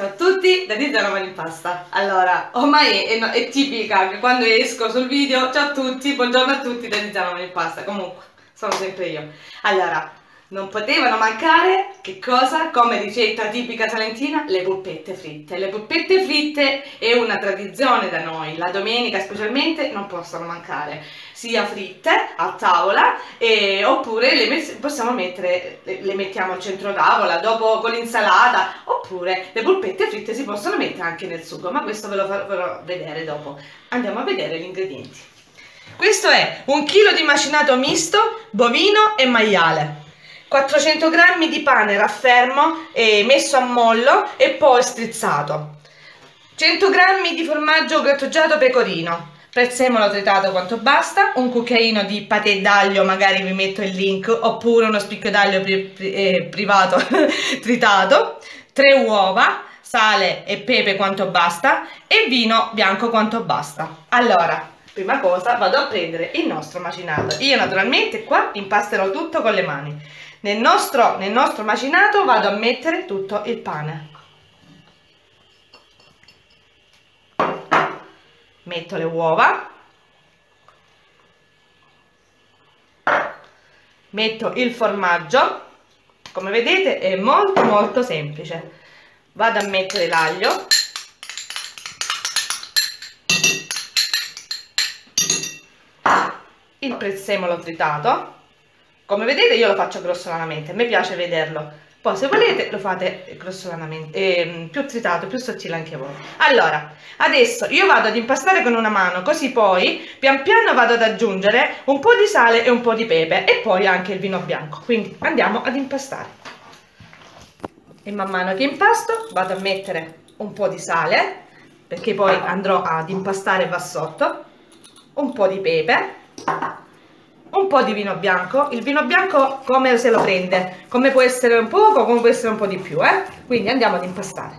Ciao a tutti, da Tizia Romani in Pasta. Allora, ormai è, è, è, tipica che quando esco sul video, ciao a tutti, buongiorno a tutti, da Tizia Romani in Pasta. Comunque, sono sempre io. Allora, non potevano mancare, che cosa? Come ricetta tipica salentina, le polpette fritte. Le polpette fritte è una tradizione da noi, la domenica specialmente non possono mancare, sia fritte a tavola e, oppure le possiamo mettere, le, le, mettiamo al centro tavola, dopo con l'insalata, oppure le polpette fritte si possono mettere anche nel sugo, ma questo ve lo farò vedere dopo. Andiamo a vedere gli ingredienti. Questo è un chilo di macinato misto, bovino e maiale. 400 g di pane raffermo eh, messo a mollo e poi strizzato. 100 g di formaggio grattugiato pecorino. Prezzemolo tritato quanto basta un cucchiaino di patè d'aglio magari vi metto il link oppure uno spicchio d'aglio pri pri eh, privato tritato 3 uova sale e pepe quanto basta e vino bianco quanto basta. Allora prima cosa vado a prendere il nostro macinato. Io naturalmente qua impasterò tutto con le mani nel nostro, nel nostro macinato vado a mettere tutto il pane. Metto le uova. Metto il formaggio. Come vedete è molto molto semplice. Vado a mettere l'aglio. Il prezzemolo tritato come vedete io lo faccio grossolanamente, me piace vederlo. Poi se volete lo fate grossolanamente, eh, più tritato, più sottile anche voi. Allora, adesso io vado ad impastare con una mano, così poi pian piano vado ad aggiungere un po' di sale e un po' di pepe e poi anche il vino bianco. Quindi andiamo ad impastare. E man mano che impasto vado a mettere un po' di sale, perché poi andrò ad impastare va sotto, un po' di pepe un po' di vino bianco, il vino bianco come se lo prende, come può essere un poco, come può essere un po' di più, eh? quindi andiamo ad impastare.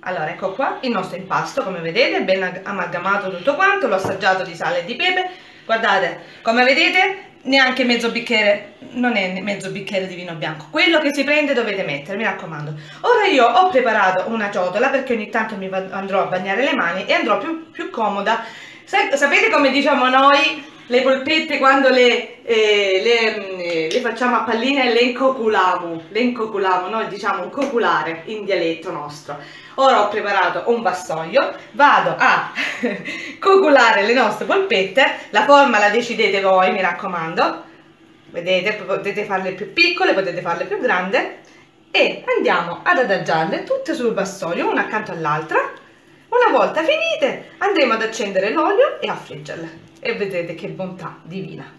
Allora, ecco qua il nostro impasto, come vedete, ben amalgamato tutto quanto, l'ho assaggiato di sale e di pepe, guardate, come vedete, neanche mezzo bicchiere, non è mezzo bicchiere di vino bianco, quello che si prende dovete mettere, mi raccomando. Ora io ho preparato una ciotola perché ogni tanto mi andrò a bagnare le mani e andrò più, più comoda. Sapete come diciamo noi le polpette quando le, eh, le, mm, le, facciamo a palline le incoculamu, le incoculamu, noi diciamo coculare in dialetto nostro. Ora ho preparato un vassoio, vado a coculare le nostre polpette, la forma la decidete voi, mi raccomando, vedete, potete farle più piccole, potete farle più grandi e andiamo ad adagiarle tutte sul vassoio, una accanto all'altra. Una volta finite andremo ad accendere l'olio e a friggerle e vedete che bontà divina.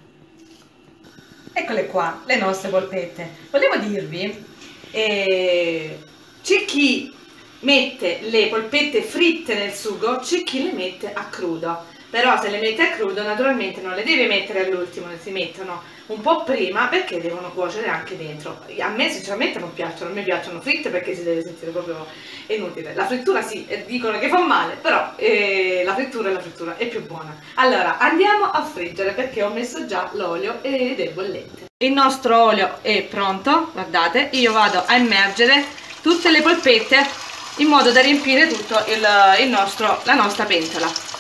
Eccole qua, le nostre polpette. Volevo dirvi, eh, c'è chi mette le polpette fritte nel sugo, c'è chi le mette a crudo però se le metti a crudo naturalmente non le devi mettere all'ultimo, si mettono un po' prima perché devono cuocere anche dentro. A me sinceramente non piacciono, a me piacciono fritte perché si deve sentire proprio inutile. La frittura sì, eh, dicono che fa male, però eh, la frittura è la frittura, è più buona. Allora andiamo a friggere perché ho messo già l'olio ed è bollente. Il nostro olio è pronto, guardate, io vado a immergere tutte le polpette in modo da riempire tutto il, il nostro, la nostra pentola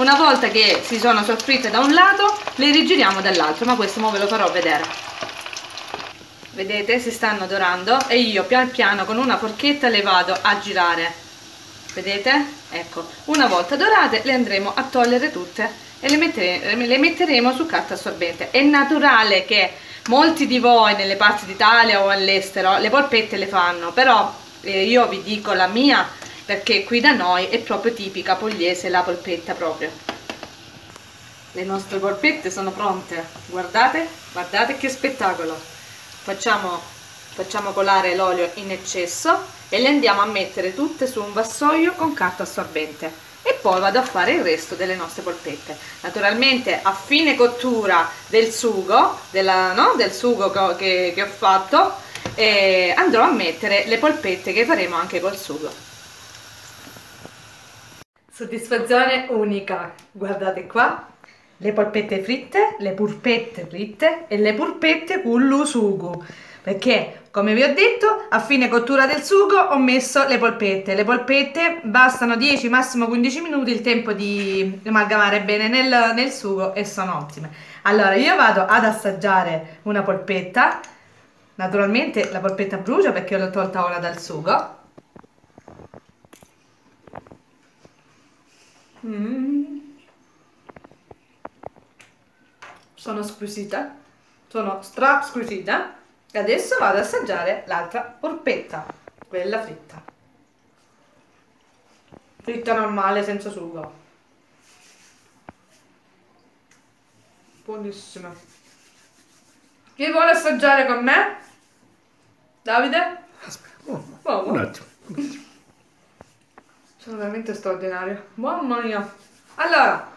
una volta che si sono soffritte da un lato le rigiriamo dall'altro ma questo ve lo farò vedere. Vedete si stanno dorando e io pian piano con una forchetta le vado a girare. Vedete? Ecco una volta dorate le andremo a togliere tutte e le, mettere, le metteremo su carta assorbente. È naturale che molti di voi nelle parti d'Italia o all'estero le polpette le fanno però eh, io vi dico la mia perché qui da noi è proprio tipica pugliese la polpetta proprio. Le nostre polpette sono pronte. Guardate guardate che spettacolo. Facciamo, facciamo colare l'olio in eccesso e le andiamo a mettere tutte su un vassoio con carta assorbente. E poi vado a fare il resto delle nostre polpette. Naturalmente a fine cottura del sugo della, no? del sugo che, che ho fatto eh, andrò a mettere le polpette che faremo anche col sugo Soddisfazione unica. Guardate qua. Le polpette fritte, le purpette fritte e le purpette con lo sugo. perché come vi ho detto a fine cottura del sugo ho messo le polpette le polpette bastano 10 massimo 15 minuti il tempo di amalgamare bene nel, nel sugo e sono ottime allora io vado ad assaggiare una polpetta naturalmente la polpetta brucia perché l'ho tolta ora dal sugo mm. sono squisita sono stra squisita e adesso vado ad assaggiare l'altra polpetta, quella fritta. Fritta normale senza sugo. Buonissima. Chi vuole assaggiare con me? Davide? Aspetta, oh, oh. un attimo. Sono veramente straordinario. Mamma mia. Allora,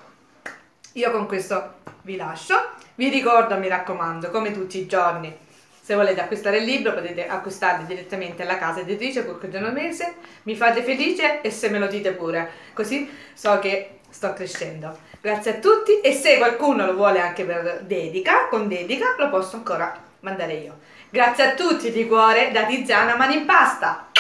io con questo vi lascio. Vi ricordo, mi raccomando, come tutti i giorni, se volete acquistare il libro potete acquistarlo direttamente alla casa editrice Curco Genovese, mi fate felice e se me lo dite pure, così so che sto crescendo. Grazie a tutti e se qualcuno lo vuole anche per dedica, con dedica, lo posso ancora mandare io. Grazie a tutti di cuore da Tiziana Mani in Pasta!